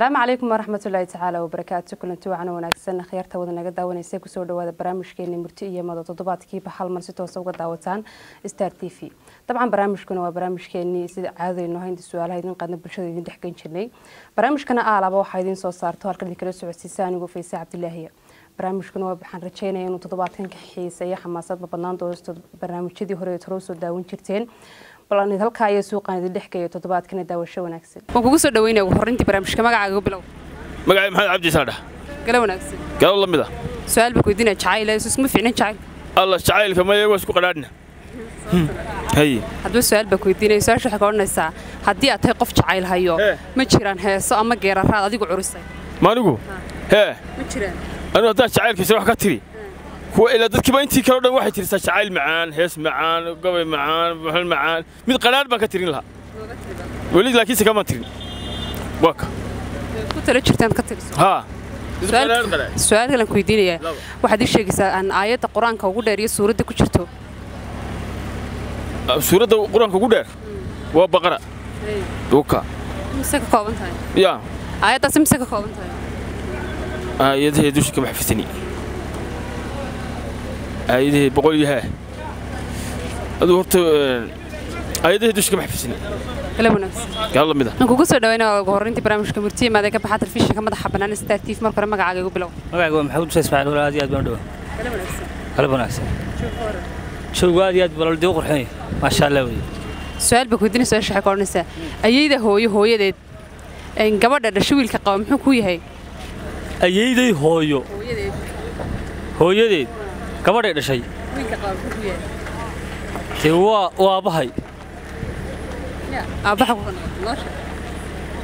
asalaamu calaykum waraxmatullaahi tacaala wabarakaatu kulanti wacan wanaagsan khiyaarta wada naga daawanaysa ku soo dhawaada barnaamijkeeni murti iyo mado toddobaadkiiba hal mar si toosa uga daawataan star t v dabcan barnaamijkuna waa barnaamijkeenii sida caadadaynu haynta su'aalaha idin qaadna bulshada idin dhexgan jirnay barnaamijkana aalaba waxaa idiin soo saarto halkan idinkala socodsiisa anigu fayse cabdilaahiya barnaamijkuna waxaan rajeynaya inuu toddobaadkan ka xiiseeyo xamaasadba badnaan doosto barnaamijyadii hore ee hore soo daawan jirteen bal halkaa ayaa suuqaan idin dhexgeeya toddobaadkana daawasho wanaagsan. Waan kugu soo dhaweynaya ugu horreyntii barnaamijka magacaaga u bilow? Magacay maxamed cabdi saadhax gala wanaagsan. Galo la mid ah su'aal baa kuweydiinaya jacayl iskuma fiicnan jacayl. Alla jacaylka maya waa isku qadhaadhna? Hay haddaba su'aal baa kuweydiinaya su'aasha waxay ka odhanaysaa haddii aad tahay qof jacayl hayo ma jiraan heeso ama geeraraad adigu curisay maanigu hee ma jiraan. Anigu haddaa jacaylkiisa wax ka tiri ilaa dadkiiba intii kale o dhan waxay tirisaa jacayl macaan hees macaan gobay macaan maxal macaan. Mid qadhaadh baan ka tirin lahaa. Weli laakiinse kamaan tirin. Waa ka. Ku tala jirtaan ka tiriso haa Su'aal- kalan ku weydiinaya Laba. waxaad ii sheegaysaa aan aayadda qur'aanka ugu dheer iyo suuradda ku jirto. Ah, suuradda qur'aanka ugu dheer? Waa baqara. Duka mise ka kooban tahay? Yaa. Aayaddaasi mise ka kooban tahay? Aayadahee dusha kama xafisani aayadahee boqol iyo haa aduu horta eh, aayadahee dusha kama ah aan kugu soo dhaweynaya ugu horreyntii barnaamijka murtiye maadee ka baxaa telefishinka madaxa bannaan star t v marka hore magacaaga igu bilow. Magacayga waa maxamuud muuse ismaaciil walaal aad iyo aad baan u dhawaa kala wanaagsan. Qalab wanaagsan. Showgu aad iyo aad balal dib u qurxinaya maasha allah weye su'aal baa kuweydiinaya su'aasha waxay ka odhanaysaa ayeyda hooyo hooyadeed gabadha dhasho wiilka qaba muxuu ku yahay? Ayeyday hooyo. Hooyadeed. Hooyadeed gabadhay dhashay waa waa aabbahay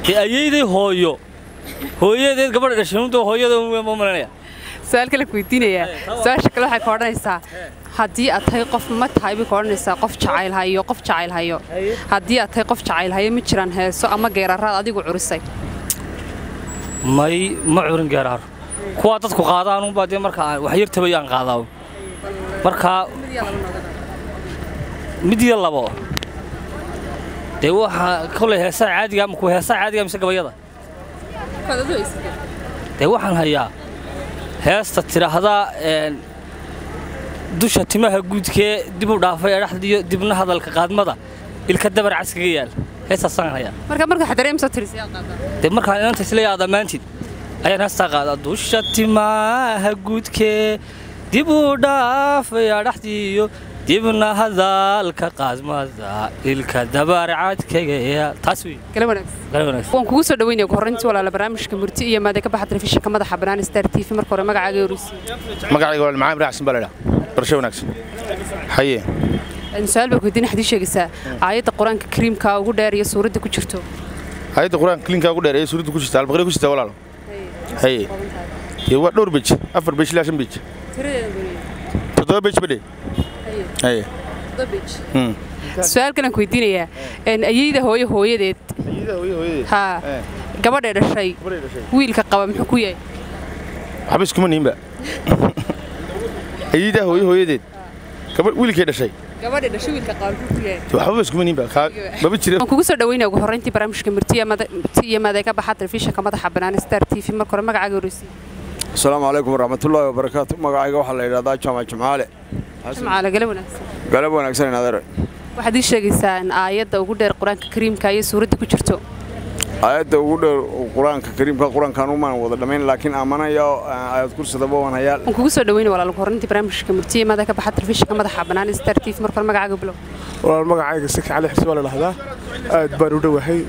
dee ayeyday hooyo hooyadeed gabadhay dhashay unta hooyada ma malanaya su'aal kale ku weydiinaya su'aasha kale waxay ka odhanaysaa haddii aad tahay qof ma tahay bay ka odhanaysaa qof jacayl hayo qof jacayl hayo haddii aad tahay qof jacayl hayo ma jiraan heeso ama geeraraad adigu curisay may ma curin geeraar kuwaa dadku qaadaan unbaa dee marka aan wax yar tabayaan qaadaa markaa mid iyo labo. Dee waxaa kolay heesaa caadiga ama kuwa heesaa caadiga mise gabayada? Dee waxaan hayaa heesta tidhaahdaa dusha timaha guudkee dib u dhaafay ee dhexdiyo dibna hadalka qaadmada ilka dabar caskaga yaal. Heestaasaan hayaa. Dee markaan inanta isla yaada dhammaantiin ayaan heestaa qaadaa. Dusha timaha guudkee dib u dhaafaya dhexdiyo dibna hadalka qaadmada ilka dabar caskaga yaal taas wey kala wanaagsan gala wanaagsan waan kugu soo dhaweynaya ugu horreyntii walaala barnaamijka murti iyo maadee ka baxa telefishinka madaxa bannaan star t v marka hore magacaaga yorisi magacayga waa macaan raacsan baa ladhaa barasho wanaagsan haye su'aal baa ku weydiin waxaad ii sheegaysaa aayadda qur'aanka kariimka ugu dheer iyo suuradda ku jirto hayadda qur'aanka klinkaa ugu dheer ee suuradda ku jirta albaqri ku jirta walaalo haye waa dhowr bej afar bej ilaa shan bej toddoba bej badhe haye Hmm. su'aal kalan ku weydiinayaa ayeyda hooyo hooyadeed haa gabadhay dhashay wiilka qaba muxuu ku yahay waxba iskuma nihinba ayidaa hooyo hooyadeed wiilkay dhashay waxbaba iskuma nihinba kaa maba jira waan kugu soo dhaweynaya ugu horreyntii barnaamijka murtiya iyo maadee ka baxa telefishinka madaxa bannaan star t v marka hore magacaaga horeysi asalaamu calaykum waraxmatullaahi wabarakaatu magacayga waxaa la yidhahdaa jaamac jimcaale galab wanaagsan. Inaadare waxaad ii sheegaysaa in aayadda ugu dheer qur'aanka kariimka iyo suuradda ku jirto. Aayadda ugu dheer qur'aanka kariimka qur'aankaan umaan wada dhammayn laakiin aamanaya aayad kursadaba waan hayaa waan kugu soo dhaweynaya walaal ugu horreyntii barnaamijka murtiya maadee ka baxa telefishinka madaxa bannaan star t v marka hore magacaaga bilow. Walaal magacayga xirsi waa la dhahdaa aad baan u dhowahay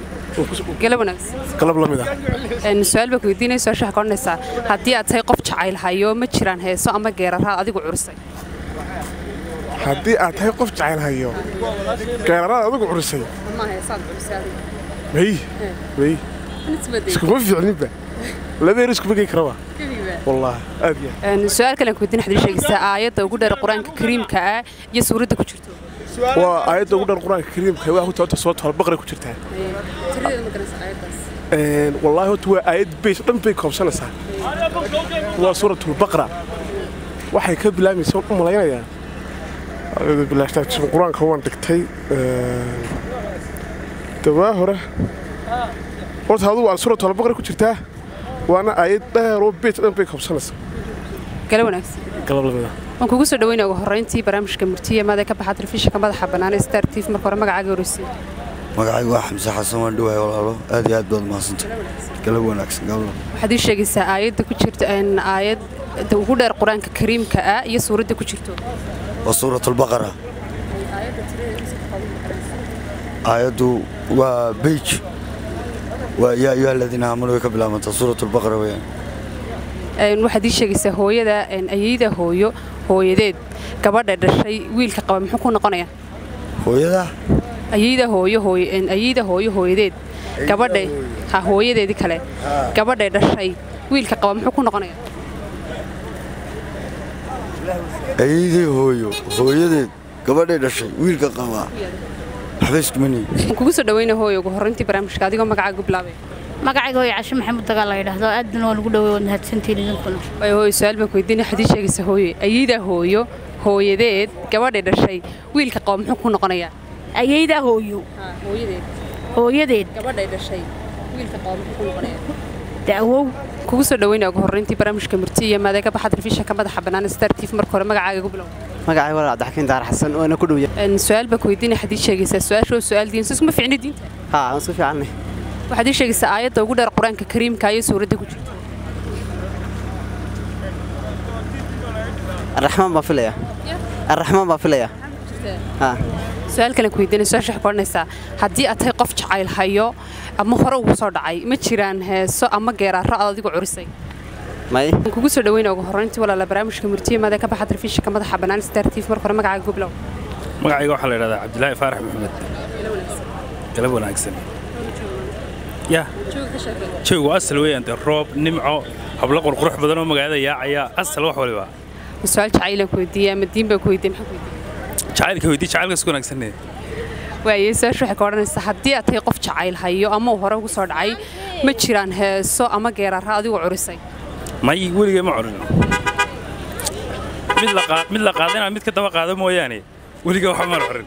gala wanaagsan qalab la mid ah Een, su'aal baa ku weydiinaya su'aasha waxaa ka odhanaysaa haddii aad tahay qof jacayl hayo ma jiraan heeso ama geeraraad adigu curisay haddii aad tahay qof jacayl hayo geeraraad adigu curisay may may iskuma fiicninba labeer iskuma gey karaba wallaahi aad iyo Een, su'aal kale aan ku weydiin waxaad ii sheegaysaa aayadda ugu waa aayadda ugu dhan qur'aanka kariimka waa horta horta soo taal baqray ku jirtaa wallaahi horta waa aayad bays dhan bay koobsanaysaa waa suuratul baqra waxay ka bilaabaysaa u malaynayaa qur'aanka waan dhigtay dawaa hore horta adugu aan suuratu albaqara ku jirtaa waana aayad dheer oo beej dhan bay koobsanaysaa waan kugu soo dhaweynaya ugu horreyntii barnaamijka murtiye maada ka baxa telefishinka madaxa bannaan ee star tv marka hore magacaaga horeysiin magacaygu waa xamse xasan waan dhawahay walaalo. Aad iyo aad baad mahadsantay galab wanaagsan galab waxaad ii sheegaysaa aayadda ku jirta aayadda ugu dheer qur'aanka kariimka ah iyo suuradda ku jirto. Waa suuratulbaqara aayaddu waa beyj waa yaa ayuha aladiina aamanuu way ka bilaabantaa suuratulbaqara weyaan waxaad ii sheegaysaa hooyada ayeyda hooyo hooyadeed. Gabadha dhashay wiilka qaba muxuu ku noqonayaa hooyada? Ayeyda hooyo hooyadeed. Gabadha ha hooyadeedii kale. Gabadhay dhashay wiilka qaba muxuu ku noqonayaa ayeydii hooyo hooyadeed. Gabadhay dhashay wiilka qabaa waxba iskuma nihin Waan kugu soo dhaweynaya hooyo ugu barnaamijka adigoo magacaaga bilaabay magacayga hooyo cashe maxamuud dagaal la yidhaahdo. Aadna waa lagu dhaweey waad mahadsantihiin idinkuna hooyo su'aal baan ku weydiinaya waxaad ii sheegaysaa hooyo ayeyda hooyo hooyadeed gabadhay dhashay wiilka qaba muxuu ku noqonayaa? Ayeyda hooyo. Hooyadeed. Hooyadeed. Gabadhay dhashay wiilka qaba muxuu ku noqonayaa? Da'wow kugu soo dhaweynaya ugu horreyntii barnaamijka murti iyo maadee ka baxa telefishinka madaxa bannaan star tv marka hore magacaaga gu bilow. Magacay walaal cabdixakiin daar xasan waana ku dhow Een, su'aal baan ku weydiinaya waxaad ii sheegaysaa su'aasha oo su'aal diin iskuma ficni diinta. Haa aan isku fiicannay waxaad ii sheegaysaa aayadda ugu dheer qur'aanka kariimka iyo suuradda ku jirta arraxmaan baan filaya arraxmaan baan filaya su'aal kale ku weydiinaya su'aasha waxay ku odhanaysaa haddii aad tahay qof jacayl hayo ama hore ugu soo dhacay ma jiraan heeso ama geeraaro aad adigu curisay. May. Waan kugu soo dhaweynaya ugu horreyntii walaala barnaamijka murtiye maadee ka baxa telefishinka madaxa bannaan star tv marka hore magacaaga gu bilow magacayga waxaa la yidhahdaa cabdilaahi faarax maxamed galab wanaagsan ya joogu asal weeyaan dee roob nimco hablo qurqurux badan oo magaalada yaacaya asal wax waliba. Su'aal jacaylaan ku weydiiyey ama diin baan ku weydiiyey maxaa ku weydiiyey jacaylka weydii jacaylkaas ku wanaagsanee waaye su'aasha waxay ka odhanaysaa haddii aad tahay qof jacayl hayo ama uu hore ugu soo dhacay ma jiraan heeso ama geeraaro adigu curisay. May weligay ma curin. Mid la qaa- mid la qaadana mid ka daba qaado mooyaane weligay waxba ma curin.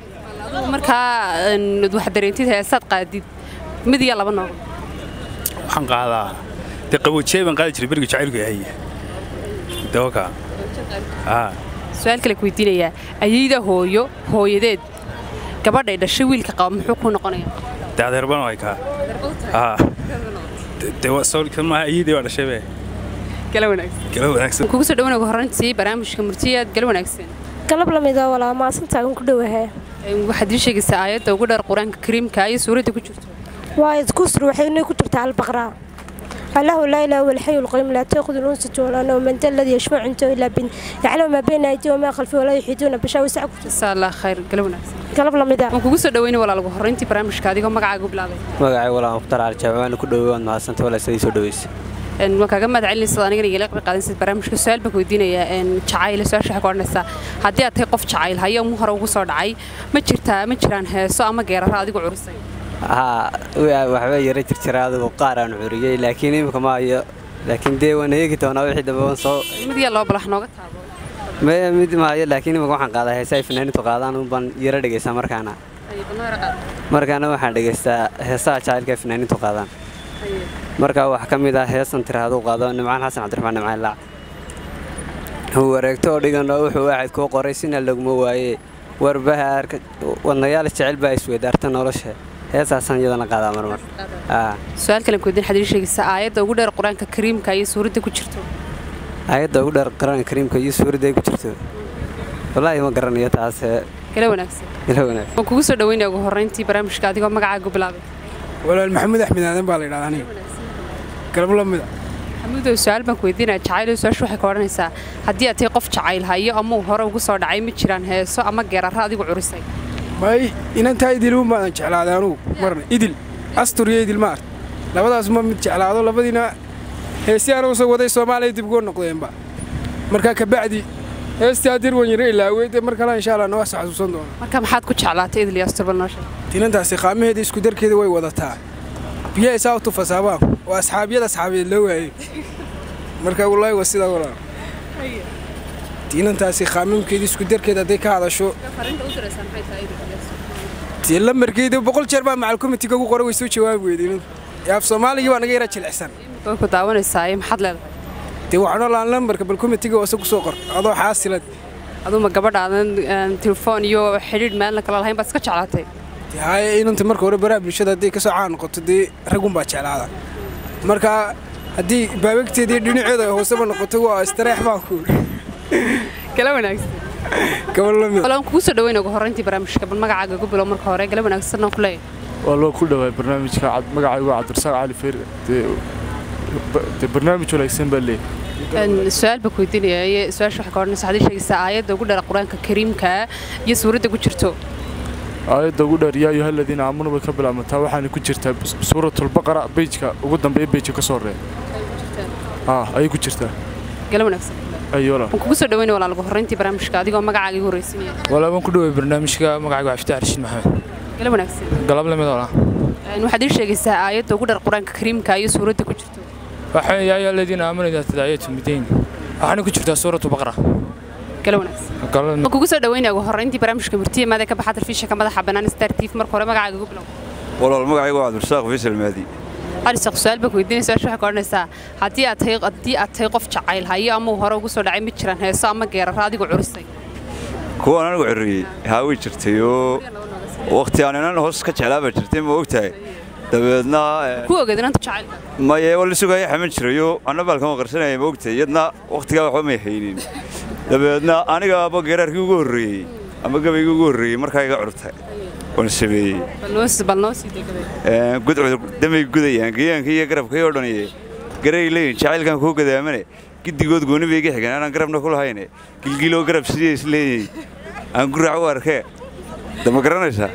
Markaa een, wax dareentid heesaad qaadid mid iyo laba nooc waxaan qaadaa. Dee qaboojiyay baan qaadi jiray beriga jacaylku yahay dawaka aa su'aal kale ku weydiinayaa ayeyda hooyo hooyadeed. Gabadhay dhashay wiilka qaba muxuu ku noqonayaa dee adeerbano ay kaa aa De- dee waa soolkan maaha ayidii waa dhashay be. Gala wanaagsan. Gala wanaagsan. Kugu soo dhawanaya ugu horreyntii barnaamijka murtiyaad gala wanaagsan. Galab lamida walaa maasantaagan ku dhowahay Een, waxaad ii sheegaysaa aayadda ugu dheer qur'aanka kariimka iyo suuradda ku jirto waa idkusr waxayna ku jirtaa albaqraa. Allahu laa ilaaha huwa alxayu alqayuum laa taakhudhu unsatu walaa nawm man dal ladii yashfacu cindahu ilaa bin yaclamu maa bayna aydihim wamaa khalfihim walaa yuxiiduuna bishaa wasaca ku insha allah khayr gala wanaagsan. Galab lamida waan kugu soo dhaweynaya walaal ugu horreyntii barnaamijka adigoo magacaaga u bilaabay. Magacay walaal mukhtaar aljaamac waana ku dhowey waad mahadsantay walaal sidii soo dhaweysay. Een, waan kaaga mahad anigana igala qayb qaadanaysa barnaamijka su'aal baan ku weydiinayaa een, jacayl su'aasha waxay ku odhanaysaa haddii aad tahay qof jacayl hayo ama hore ugu soo dhacay ma jirtaa ma jiraan heeso ama geeraro adigu waa- waxba yara jirjira adigu qaar aan curiyey laakiin imika maayo laakiin dee waan eegi doonaa wixii dambe waan soo mid yaa loo balax nooga taabo. Me- mid maayo laakiin imika waxaan qaadaa heesa ay fanaaniintu qaadaan un baan yara dhegeysaa markaana. Markaana waxaan dhegeystaa heesaha jacaylka ay fanaaniintu qaadaan. Markaa waxaa ka mid ah heesan tiraahdu qaado nimcaan xasan cabdiraxmaan nimcaan laac wareegto oo dhigano wuxuu waaxid kuu qoray sina laguma waaye. Warbaha wadnayaal jecel baa isweydaarta nolosha heesaasaan iyadana qaadaa marmar. Aa su'aal kale kuweydiin waxaad ii sheegaysaa aayadda ugu dheer qur'aanka kariimka iyo suuradda ku jirto. Ayadda ugu dheer qaraanka kariimka iyo suuradda ay ku jirto. Wallaahi ma garanayo taas wanaag waan kugu soo dhaweynaya ugu horreyntii barnaamijka adigoo magacaaga u bilaabay? Walaal maxamuud axmed aadan baa la yidhahdaa aniga. Galab lamida xamuudow su'aal baan ku weydiinaya jacayl su'aasha waxay ka odhanaysaa haddii aad tahay qof jacayl hayo ama uu hore ugu soo dhacay ma jiraan heeso ama geeraro adigu curisay may inantaa idiluun baadan jeclaaday anugu marna idil. Astur iyo idil maar labadaas ma mid jeclaado labadiina heesi anugu soo waday soomaaliya dib ugu noqdeenba markaa kabacdi heestii hadir wan yara ilaawey dee mar kale insha allah noo xasuusan doona marka maxaad ku jeclaatay idil iyo asturbal noo sheeg tinantaasi qaamaheeda isku darkeeda way wadataa. Biyaha isaa u tufasaabaa waa asxaabiyada asxaabiyeed loo waayey marka wallaahi waa sidaa walaa tiinantaasi qaamimkeeda isku darkeeda hadday ka hadasho dee lambarkeeda boqol jeer baa macal komitiga ugu qoray way soo jawaabi inantu af soomaaligii baa naga yara jilicsan ku daawanaysaa maxaad leedahay dee waxaan olaan lambarka bal komitiga oo isagu soo qor adoo xaasilad aduma gabadhaadan telefoon iyo xidhiidh meelna kala lahayn baad iska jeclaatay haye inanta marka hore baraha bulshada hadday ka soo caan noqoto dee ragun baa jeclaada marka haddii baabagteeda iyo dhinaceeda hooseba noqoto waa istareex baan ku kala wanaagsan. Kugu soo dhaweyn ugu horreyntii barnaamijka bal magacaaga ugu bilow marka hore gala wanaagsan aan ku leeyahay waa loo ku dhawaay barnaamijka magacaygu cabdirasaaq cali feer dee ba- dee barnaamij wanaagsan baa leeyahay. Su'aal baa ku weydiinaya su'aasha waxay ka odhanaysa waxaad ii sheegaysaa aayadda ugu dheer qur'aanka kariimka iyo suuradda ku jirto. Aayadda ugu dheer yaa ayuha aladiina aamanu bay ka bilaabantaa waxaana ku jirtaa suuratulbaqara beyjka ugu dambeeya beyjka ka soo reeb ah ayay ku jirtaa. Gala wanaagsan kugu soo dhaweynaya walaal ugu horreyntii barnaamijka adigoo magacaaga igu horreysinaya walaabaan ku dhaway barnaamijka magacaygu waa iftaax rashiid maxamed. Gala wanaagsan. Galab la mid Een, waxaad ii sheegaysaa aayadda ugu dheer qur'aanka kariimka iyo suuradda ku jirto. Waxaa yaa ayaa aladiina aamanu idaa tadaayatu midayn waxaana ku jirtaa suuratu galab waan kugu soo dhaweynaya ugu horreyntii barnaamijka murtiye maada ka baxa telefishinka madaxa bannaan star tv marka hore magacaaga ugu bilow. Walaal magacaygu waa cabdirasaaq faysal maadi arisaq su'aal baa ku weydiinaya su'aasha waxay ka odhanaysaa haddii aad tahay haddii aad tahay qof jacayl hayo ama uu hore ugu soo dhacay ma jiraan heeso ama geerara adigu curisay. Kuwaan anigu cirriyey haa way jirtayoo wakhti aan inan hoos ka jeclaa baa jirtay ma ogtahay. Dabeedna eh, maye waa la sugaya xaman jirayo anna baalkan waa qarsanaya ma ogtahay. Iyadna wakhtigaa waxba may haynin. Dabeedna anigaaba geeraarkii ugu horreeyey ama gabaygii ugu horreeyey markaa iga curtay damay gudayaan geeyaanka iyo garabkii oo dhaniye garay leeyihiin jacaylkan kuu gadaamane giddigood gooni bay iga xigeen aanan garabna ku lahayne gilgiloo garab sidii is leeyihiin aan guraac u arkee dama garanaysaa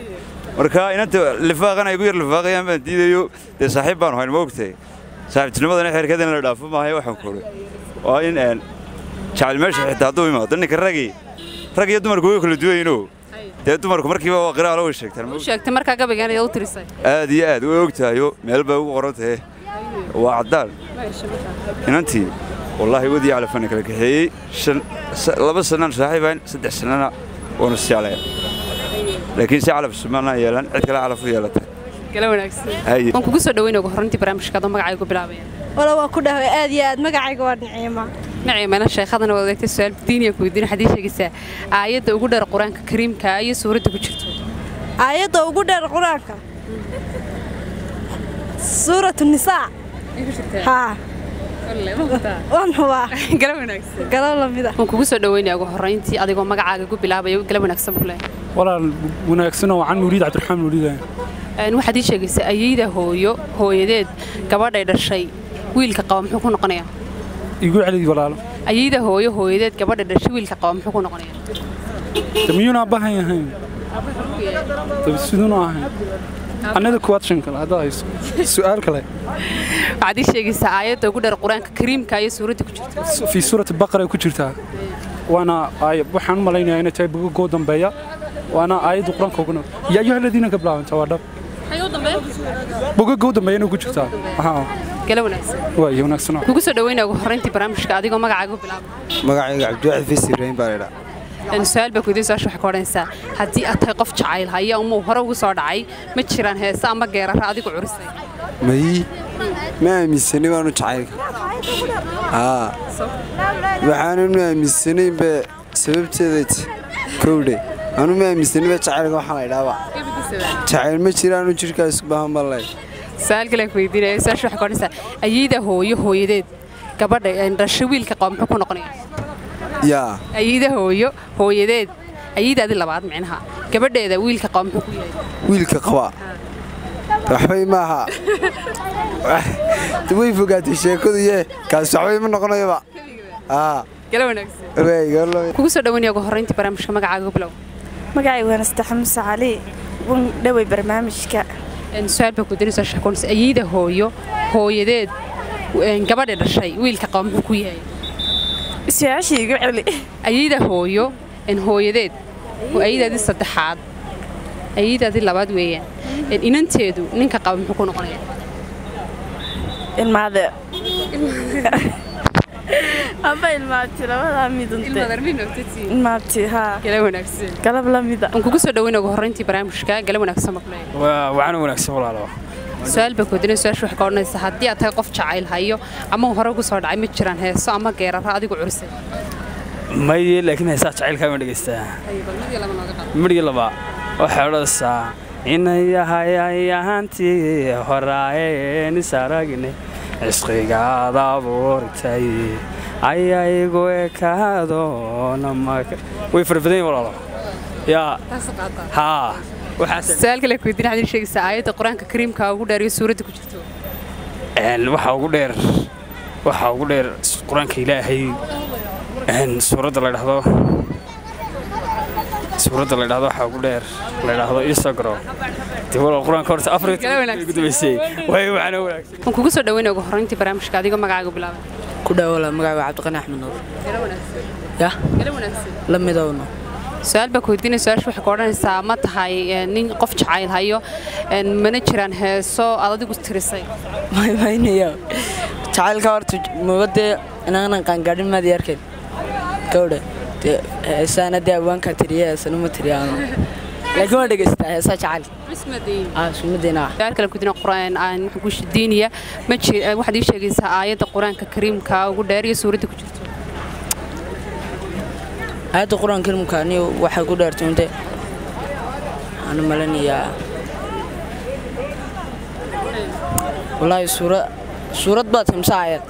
marka inanta lifaaqan ay gu yar lifaaqayaan baan diidayo dee saaxiib baan hayn ma ogtahay saaxiibtinimadana xeerkeeda in la dhaafo maahay waxaan kore waa in jacayl meesha xitaa hadduu imaado ninka ragii rag iyo dumarku way kala duwayno dee dumarku markiiba waa qiraalo way sheegtaan markaa gabaygan ayaad u tirisay. Aad iyo aad way og tahayo meel bay ugu qoran tahay waa caddaan inantii wallaahi wadii calafana kala kaxeeyey laba sannaan saaxiibayn saddex sannana waanu isjeclaya laakiin si calaf sumaanaan yeelan cid kale calaf u yeelata. Waan kugu soo dhaweynaya ugu horreyntii barnaamijka adoo magacaaga ku bilaabaya wala waa ku dhahway aad iyo aad magacayga waa niciima naciimana sheekhadana waad eegtay su'aal diiniya ku weydiin waxaad ii sheegaysaa aayadda ugu dheer qur'aanka kariimka iyo suuradda ku jirto. Aayadda ugu dheer qur'aanka. Suuratu nisaa. Waan kugu soo dhaweynaya ugu horreyntii adigoo magacaaga ku bilaabaya. Gala wanaagsan buu leeyahay. Walaal wanaagsanoo wacan nuuriid cabdiraxmaan nuuriida Een, waxaad ii sheegaysaa ayeyda hooyo hooyadeed gabadhay dhashay wiilka qaba muxuu ku noqonayaa igu celid walaalo ayeyda hooyo hooyadeed gabadha dhashay wiilka qaba muxuu ku noqonayaa de miyuuna aabbahan yahayn de siduunu ahayn. Annada kuwaad shan kale haddaad hayso su'aal kale. Waxaad ii sheegaysaa aayadda ugu dheer qur'aanka kariimka iyo suuradda ku jirta. Fii suurati baqara ay ku jirtaa waana waxaan u malaynayaa inay tahay bogagoo dambeeya. Waana aayadda qur'aanka ugu yaa ayuha aladiina ka bilaabanta waa dhab. Bogagoo dambeeyana ku jirtaa haa gala wanaagsan waaye wanaagsanoo kugu soo dhaweynaya ugu horreyntii barnaamijka adigoo magacaaga ku bilaaba magacayga cabdiwaxid fiis ibraahim baa laydhaa su'aal baa kuweydiin su'aasha waxay ka odhanaysaa. Haddii aad tahay qof jacayl haya ama uu hore ugu soo dhacay ma jiraan heese ama geerara adigu curisay. Mayi ma aaminsani baanu jacaylka haa. Waxaananu aaminsanaynba sababteedat kowdhe. Anu ma aaminsaniba jacaylka waxaa laydhaaba jacayl ma jiraanu jidhkaas baahan ayeyda hooyo hooyadeed gabadha een, dhashay wiilka qaba muxuu ku noqonayaa yaa ayeyda hooyo hooyadeed ayeydaadi labaad micnaha gabadheeda wiilka qaba muxuu ku yahay wiilka qaba waxbay maaha way fogaatay sheekadu yee kaas waxbay ma noqonayaba haa gala wanaagsan way galo kugu soo dhaweynaya ugu horreyntii barnaamijka magacaaga bilow magacayga waa nastax muse cali wan dhaway barnaamijka su'aal baa ka odhanaysaa ayeyda hooyo hooyadeed gabadha dhashay wiilka qaba muxuu ku yahay. Su'aashii igu celi. Ayeyda hooyo hooyadeed waa ayeydaadii saddexaad ayeydaadii labaad weeyaan inanteedu ninka qaba muxuu ku noqonayaa ilmaade amba ilmaabti labadaa midunte ilmaabti haa gala wanaagsan galab lamida aan kugu soo dhaweynaya ugu horreyntii barnaamijka gala wanaagsan ma kuleeyahay waa wacana wanaagsan walaalo su'aal baa koodinay su'aasha waxay ka odhanaysaa haddii aad tahay qof jacayl hayo ama hore ugu soo dhacay ma jiraan heeso ama geerara adigu curisay maye laakiin heesaa jacaylkaa ma dhegaystaa midhigii laba waxay odhanaysaa inayahayayahantii horaayeen isaragne cisqigaad abuurtay ayaygu ekaadoona way fara badan yihiin walaalo yaa haa su'aal kale koodina waxaad ii sheegaysaa aayadda qur'aanka kariimka ugu dheer iyo suuradda ku jirto. Waxaa ugu dheer waxaa ugu dheer qur'aanka ilaahay suuradda la dhahdo suuradda la dhahdo waxaa ugu dheer la dhahdo isagro kugu soo dhaweynaya ugu horreyntii barnaamijka adigoo magacaaga bilaabay. Ku dhaawala magacaaga cabdiqani axmed nuur la midowno su'aal baa koodinay su'aasha waxay ka odhanaysaa ma tahay nin qof jacayl hayo mana jiraan heeso aad adigu tirisay. Maymaynayo jacaylka horta mabadee inaanan qaangaadhin maad yarkeen gawdhe dee heesaana dee awaankaa tiriya heesana ma tiriyaano laakiin waa dhegaystaa heesaa jacayl sumadeyna su'aal kale koodina qur'aan aan ku diiniya ma jir waxaad ii sheegaysaa aayadda qur'aanka kariimka ugu dheer iyo suuradda ku jirto aayadda qur'aanka karimka ani waxay ku dheertay inte waxaan malanayaa wallaahi suura suurad baad timsa aayad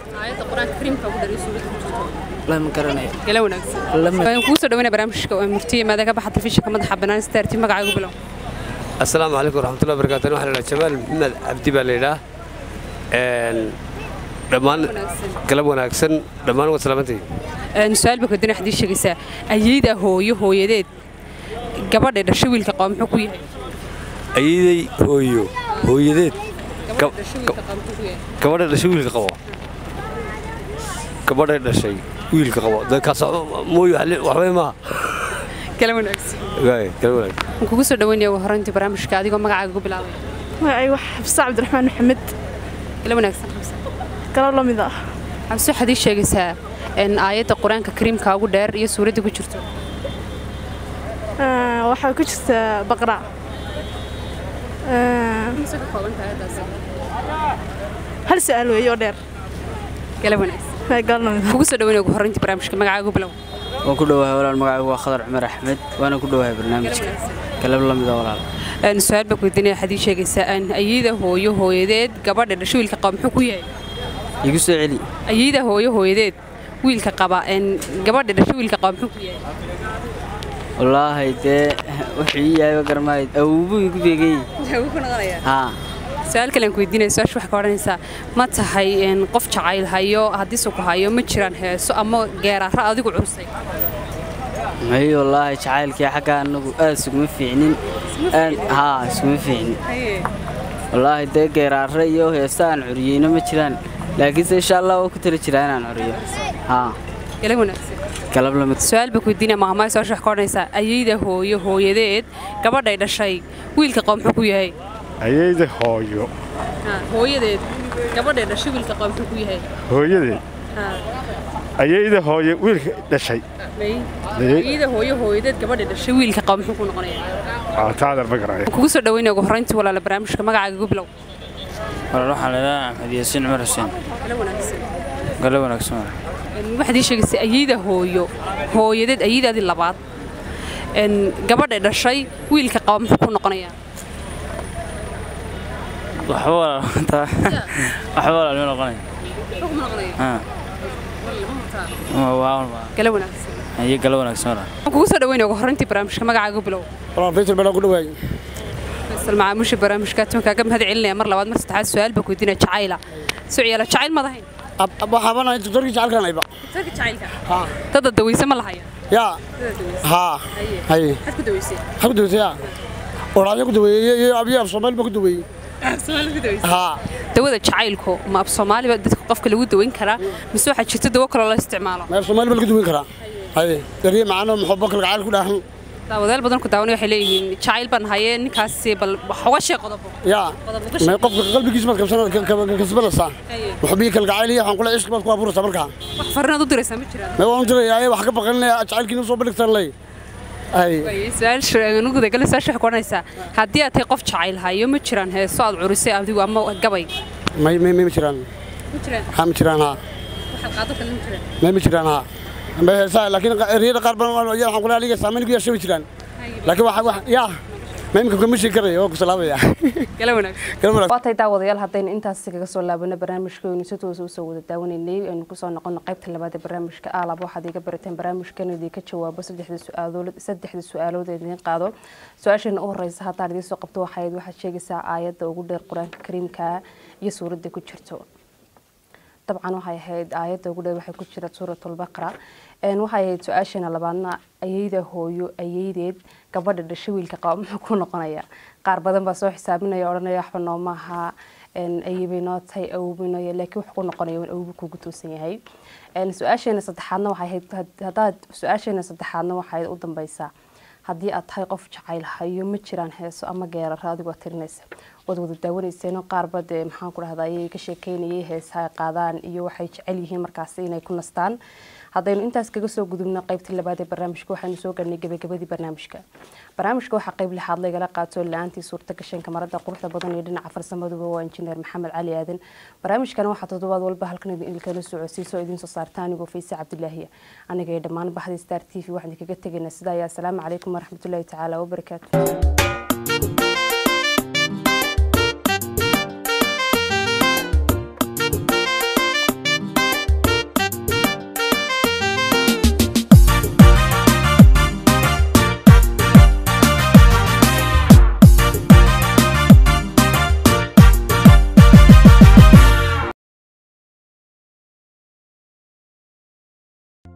asalaamu calaykum waraxmatullahi wabarakaatu waxaa la jamaal maxamed cabdi baa la yidhaah dhammaan galab wanaagsan dhammaan waa salaamantii su'aal baa kodina waxaad ii sheegaysaa ayeyda hooyo hooyadeed gabadha dhashay wiilka qaba muxuu ku yahay ayeeday hooyo hooyadeed gabadha dhashay wiilka qabo gabadhay dhashay wiilka qabo. Dadkaas mooy waxbay maaha waan kugu soo dhaweynaya ugu horreyntii barnaamijka adigoo magacaaga ku bilaabay. Magacaygu wax xabsa cabdiraxmaan maxamed. Kala wanaagsan xabsa kala la mid ah xabse waxaad ii sheegaysaa aayadda qur'aanka kariimka ugu dheer iyo suuradda ku jirto. Waxaa ku jirta baqra. Hal su'aal weeye oo dheer. Kala wanaagsan kugu soo dhaweynaya ugu horreyntii barnaamijka magacaaga bilow. Waan ku dhowahay walaal magacaagu waa khadar cumar axmed. Waana ku dhowahay barnaamijka. Galab la mida walaal. Su'aal baa kuweydiinaya waxaad ii sheegaysaa ayeyda hooyo hooyadeed gabadha dhashay wiilka qaba muxuu ku yahay? Igu soo celi. Ayeyda hooyo hooyadeed wiilka qaba gabadha dhashay wiilka qaba muxuu ku yahay? Wallaahi dee wuxuu ii yahay garmayd awuubuu igu beegay. Haa su'aal kale aan ku weydiinaya su'aasha waxaa ka odhanaysaa ma tahay qof jacayl hayo haddiise ku hayo ma jiraan heeso ama geeraara adigu cursay may wallaahi jacaylkii xagga anagu aad isuguma fiicnin. Haa isuguma fiicnin. Wallaahi dee geeraare iyo heeso aan curiyeyno ma jiraan. Laakiinse insha allah waa ku tali jiraa inaan curiyo. Haa. Su'aal baa ku weydiinaya mahmaay su'aasha waxaa ka odhanaysaa ayeyda hooyo hooyadeed gabadhay dhashay wiilka qaba muxuu ku yahay ayeyda hooyo hooyadeed gabadhay dhashay wiilka qaba muxuu ku yahay hooyadeed ayeyda hooyo wiilka dhashay ayeyda hooyo hooyadeed gabadhay dhashay wiilka qaba muxuu ku noqonayaa taadar ma garanayo kugu soo dhaweynaya ugu horreyntii walaala barnaamijka magacaaga gu bilow walaal waxaan leedahay axmed yaasiin cumar xuseen kala wanaagsan galo wanaagsan waxaad ii sheegaysay ayeyda hooyo hooyadeed ayeydaadii labaad gabadhay dhashay wiilka qaba muxuu ku noqonayaa waxba walaal ma noqonaya. Galo wanaagsan. Iyo galo wanaagsan walaal. Waxaan kugu soo dhaweynaya ugu horreyntii barnaamijka magacaaga bilow. Faysal baan ku dhawaay faysal macaamusha barnaamijka tunkaaga mahad celinaya mar labaad mar saddexaad su'aal baa ku weydiinaya jacayla. Suciyaala jacayl ma lahayn? Waxaabanahay doktorkii jacaylkanayba doktorka jacaylka dada daweyse ma lahaya yaa haa haye. Maxaad ku daweysay yaa walaaliya ku daweeyey iyo abiyo af soomaali baa ku daweeyey dawada jacaylku ma af soomaaliba dadka qofka lagu daweyn karaa mise waxaa jirta dawo kaloo la isticmaalo? Ma af soomaali baa lagu daweyn karaa haye dariye macano muxubo kalgacayl ku dhaahan daawadayaal badan ku daawanaya waxay leeyihiin jacayl baan hayee ninkaasi bal xoga shee qodobo. Yaa may qofka qalbigiisa baad kabsan kasbanaysaa muxubiyi kalgacayl iyo waxaan kula cishki baad ku abuuraysaa markaa. Wax farinaad u diraysaa ma jiraan. May waan diraya wax ka baqaninaya jacaylkiina soo bandhigtaan ley waxay ku odhanaysaa haddii aad tahay qof jacayl hayo ma jiraan heeso aad curisay adigu ama gabay may may may jiraan ma jiraan ha ma jiraan ha waxaad qaado kale ma jiraan may ma jiraan ha ma heesaa laakiin riyada qaar badan waxaan kula aliga saameyn ku yeeshay ma jiraan laakiin yaa waa tahay daawadayaal haddaynu intaas kaga soo laabano barnaamijkeenu si toosa u soo wada daawanaynay aynu ku soo noqono qaybta labaad ee barnaamijka aalab waxaad iga barateen barnaamijkan idinka jawaabo saddexda su'aalood saddexda su'aalood ee idiin qaado su'aasheena u horeysa haddaan idiin soo qabto waxayd waxaad sheegaysaa aayadda ugu dheer qur'aanka kariimka iyo suuradda ku jirto dabcan waxay ahayd aayadda ugu dheer waxay ku jira suuratulbaqra waxay ahayd su'aasheena labaadna ayeyda hooyo ayeydeed gabadha dhashay wiilka qaba muxuu ku noqonaya. Qaar badan baa soo xisaabinaya odhanaya waxba nooma aha ayibay noo tahay awbay noo laakiin wax ku noqonaya waan awbi kugu toosan yahay. Su'aasheena saddexaadna waxay ahayd haddaad su'aasheena saddexaadna waxay u dambeysaa haddii aad tahay qof jacayl hayo ma jiraan heeso ama geeraro adigu tirinaysa. Waad wada daawanayseen qaarba dee maxaan ku dhahdaa ayay ka sheekeynayay heesaha qaadaan iyo waxay jecel yihiin markaasi inay ku nastaan haddaynu intaas kaga soo gudubno qaybtii labaad ee barnaamijka waxaynu soo galnay gabagabadii barnaamijka. Barnaamijka waxaa qayb lixaad laygala qaato la'aantii suurta gashan kamarada quruxda badan iyo dhinaca farsamaduba waa injineer maxamed cali aadan barnaamijkan waxaa toddobaad walba halkan idinkala socodsiiso idiin soo saarta anigoo fayse cabdilaahiya aniga iyo dhammaan baxdii star t v waxaan idinkaga tegaynaa sidaa ayaa asalaamu calaykum waraxmatullaahi tacaala wabarakaatu